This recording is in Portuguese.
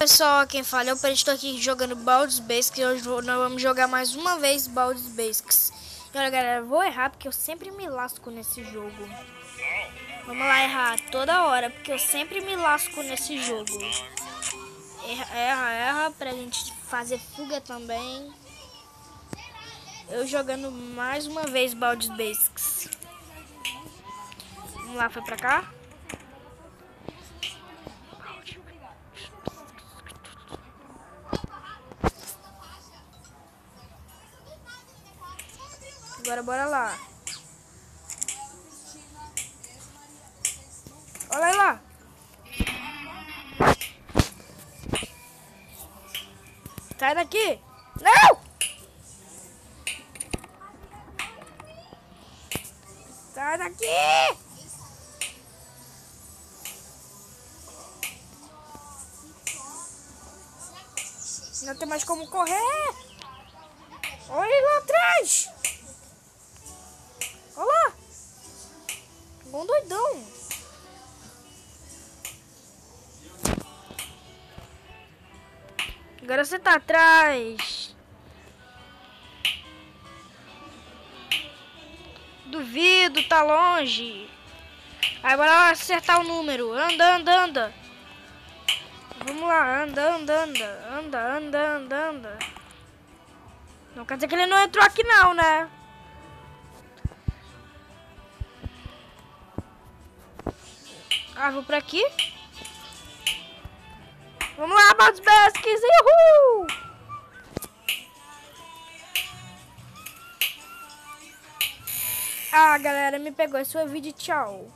Pessoal, quem fala é o Pedro, estou aqui jogando Baldur's Basics hoje nós vamos jogar mais uma vez Baldur's Basics. E olha galera, vou errar porque eu sempre me lasco nesse jogo. Vamos lá errar toda hora, porque eu sempre me lasco nesse jogo. Erra, erra, erra, pra gente fazer fuga também. Eu jogando mais uma vez Baldur's Basics. Vamos lá, foi pra cá? Agora bora lá. Olha lá. Sai daqui. Não! Sai daqui! Não tem mais como correr. Olha lá atrás. Bom doidão. Agora você tá atrás. Duvido, tá longe. Agora acertar o número. Anda, anda, anda. Vamos lá, anda, anda, anda. Anda, anda, anda, anda. Não quer dizer que ele não entrou aqui não, né? Ah, vou por aqui. Vamos lá, Baldos Basques! Uhul! Ah, galera, me pegou. Esse foi o vídeo. Tchau.